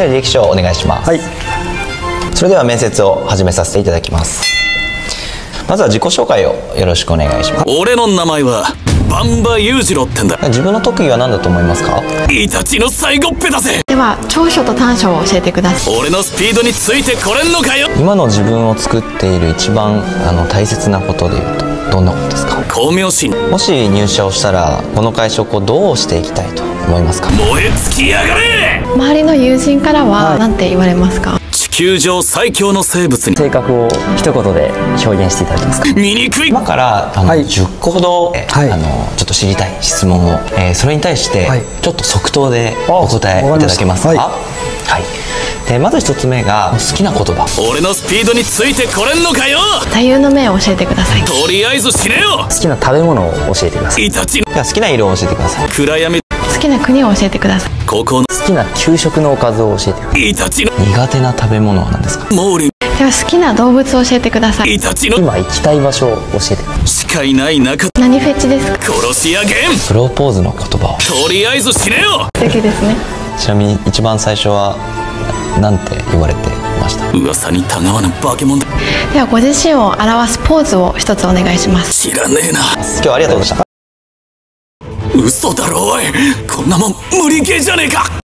では履歴書をお願い。しますはい。それでは面接を始めさせていただきます。まずは自己紹介をよろしくお願いします。俺の名前はバンバ裕次郎ってんだ。自分の特技は何だと思いますか？イタチの最後っぺだぜ。では長所と短所を教えてください。俺のスピードについてこれんのかよ。今の自分を作っている一番あの大切なことでいうとどんなことですか？光明心。もし入社をしたらこの会社をこうどうしていきたいと？思いますか？燃え尽きやがれ！周りの友人からは何て言われますか、地球上最強の生物に。性格を一言で表現していただけますか？醜い！今からあの、はい。10個ほど、えはい。あのちょっと知りたい質問を、えーそれに対して、はい。ちょっと即答でお答えいただけますか？はい、でまず一つ目が好きな言葉。俺のスピードについてこれんのかよ！座右の銘を教えてください。とりあえず死ねよ！好きな食べ物を教えてください。イタチでは好きな色を教えてください。暗闇好きな国を教えてください。高校の好きな給食のおかずを教えてくださいイタチの苦手な食べ物は何ですか？モーリンでは好きな動物を教えてください。イタチの。今行きたい場所を教えて。くださいしかいない中。何フェチですか？殺し屋ゲンプロポーズの言葉。をとりあえず死ねよ。素敵ですね。ちなみに一番最初は何て言われてました？噂にたがわぬ化け物。だではご自身を表すポーズを一つお願いします。知らねえな。今日はありがとうございました嘘だろおい。こんなもん無理ゲーじゃねえか。